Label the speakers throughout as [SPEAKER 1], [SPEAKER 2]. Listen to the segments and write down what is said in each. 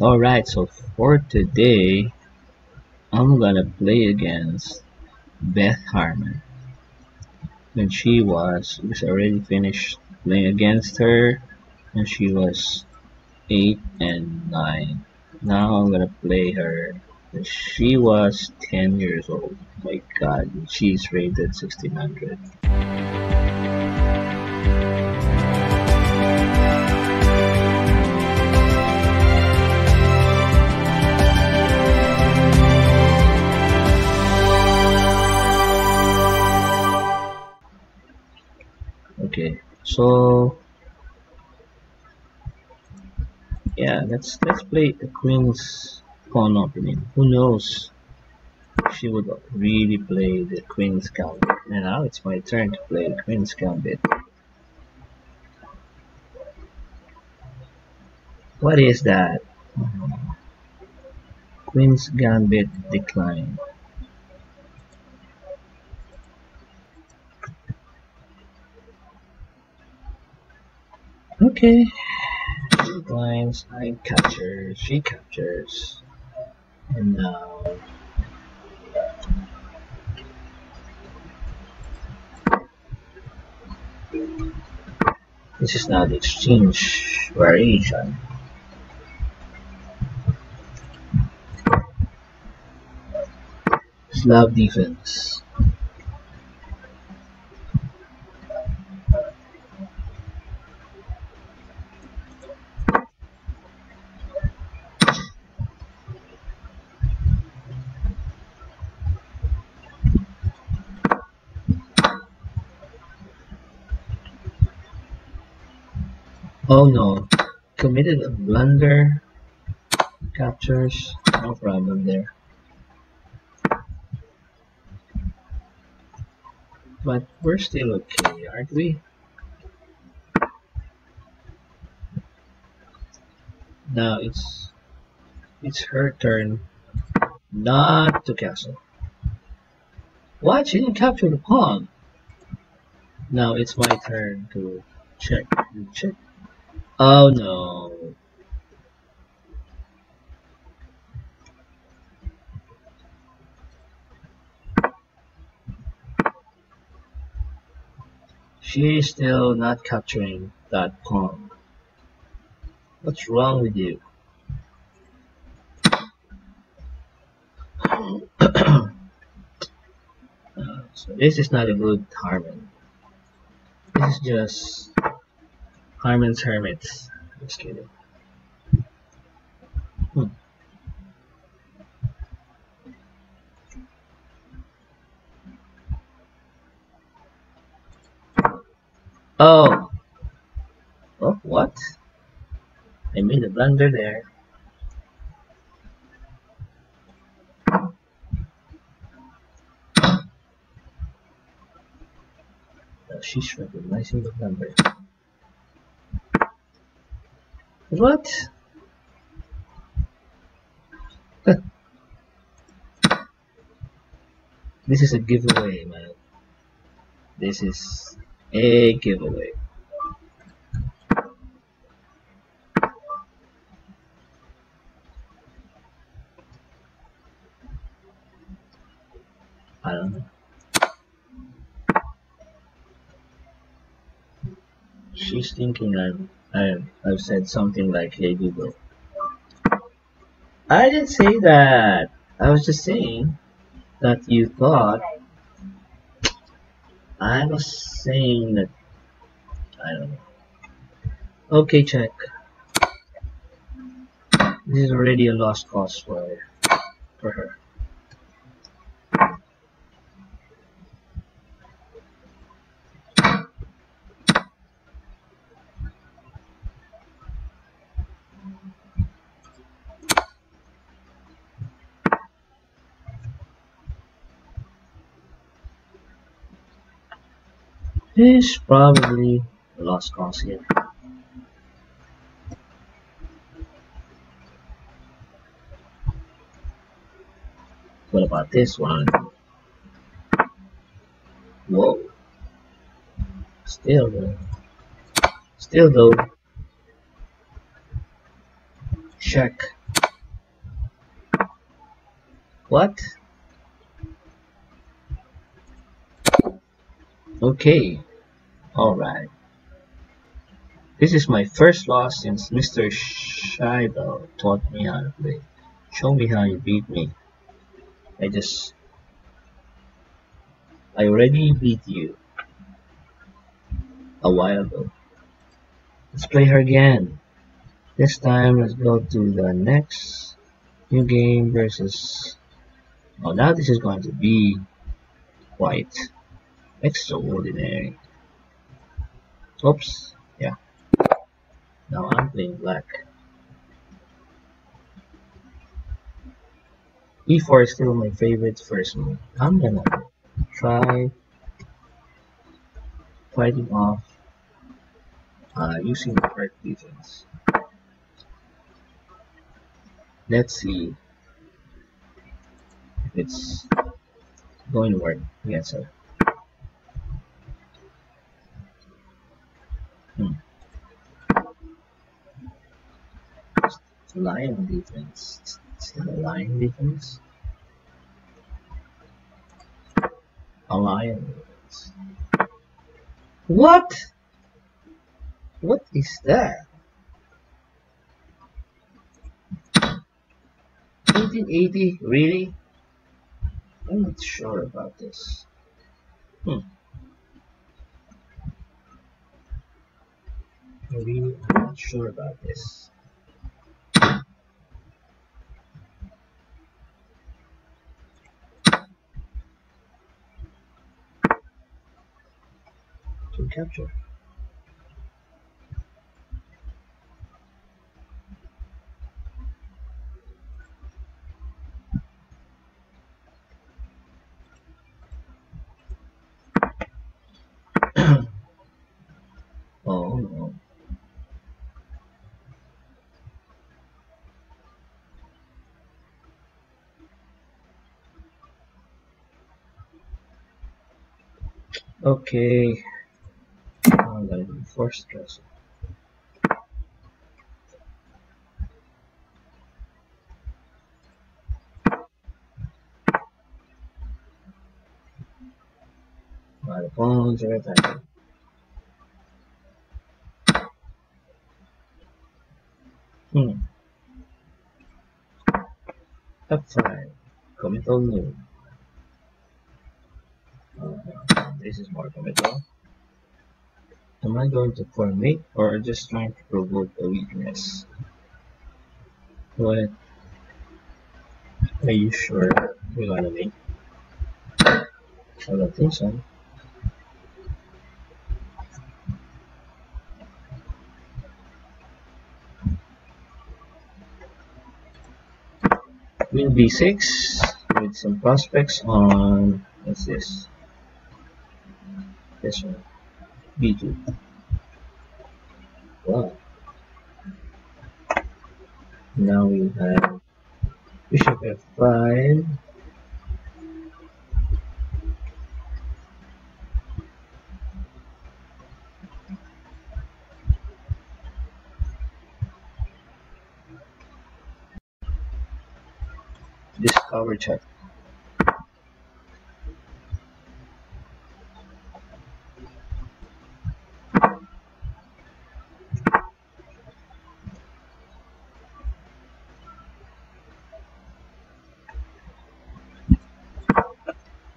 [SPEAKER 1] Alright, so for today, I'm gonna play against Beth Harmon. When she was, I already finished playing against her, and she was 8 and 9. Now I'm gonna play her. She was 10 years old. My god, she's rated 1600. So yeah let's let's play the queen's pawn opening. Who knows? She would really play the queen's gambit. And now it's my turn to play the queen's gambit. What is that? Queen's gambit decline Okay. She blinds, I captures, she captures. And now this is now the exchange variation. Slav defense. Oh no, committed a blunder, captures, no problem there. But we're still okay, aren't we? Now it's it's her turn not to castle. What? She didn't capture the pawn. Now it's my turn to check. Check Oh no. She is still not capturing that pawn. What's wrong with you? so this is not a good Harmon. This is just Harmon's Hermits. Just kidding. Hmm. Oh. Oh, what? I made a blunder there. she's recognizing the blunder. What? this is a giveaway, man. This is a giveaway. I don't know. She's thinking I'm I, I've said something like, hey Google. I didn't say that. I was just saying that you thought. I was saying that. I don't know. Okay, check. This is already a lost cause for, for her. This probably the last here. What about this one? Whoa. Still though. Still though. Check. What? Okay. Alright. This is my first loss since Mr. Shaibel taught me how to play. Show me how you beat me. I just... I already beat you. A while ago. Let's play her again. This time, let's go to the next new game versus... Oh, now this is going to be quite extraordinary. Oops, yeah. Now I'm playing black. e4 is still my favorite first move. I'm gonna try fighting off uh, using the correct defense. Let's see if it's going to work against her. Hmm. Lion defense. Lion defense. A lion defense. What? What is that? 1880? Really? I'm not sure about this. Hmm. Really, I'm not sure about this. Capture. oh. Okay. I'm gonna do force dressing. My phones are attacking. Hmm. F5. Committal move. Uh, this is more committal. Am I going to formate or just trying to provoke a weakness? What? Are you sure you're gonna make? I don't think so. Queen b6 with some prospects on what's this? This one. B2. Wow. Now we have bishop f5. Discover check.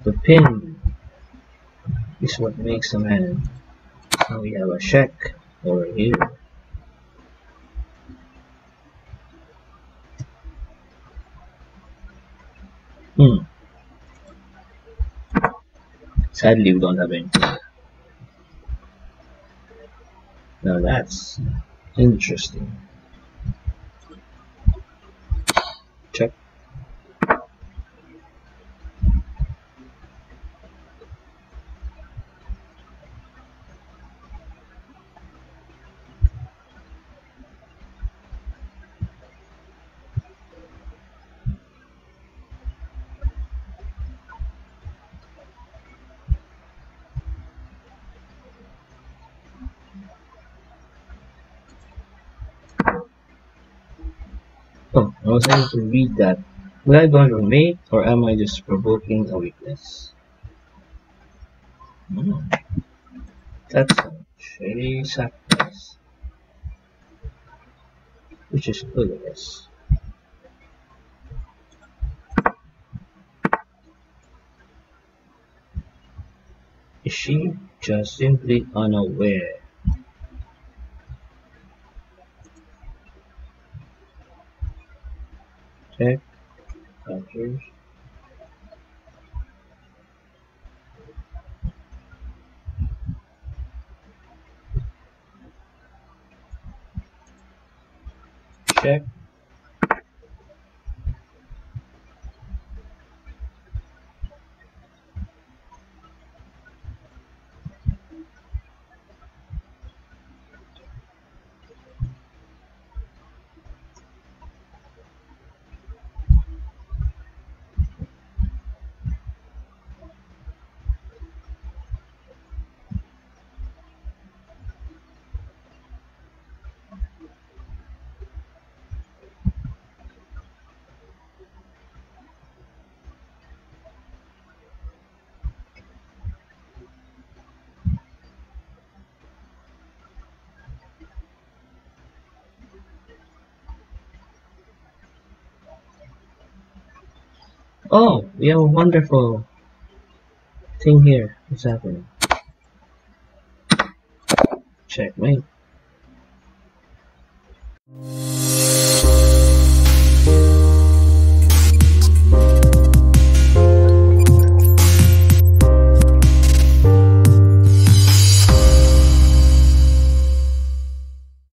[SPEAKER 1] The pin is what makes a man. Now we have a check over here. Hmm. Sadly, we don't have anything. Now that's interesting. Check. Oh, I was able to read that Will I going to mate or am I just provoking a weakness? Hmm. That's a shady sacrifice. Which is good, I guess. Is she just simply unaware? Check. Factors. Check. Oh, we have a wonderful thing here. What's happening? Checkmate.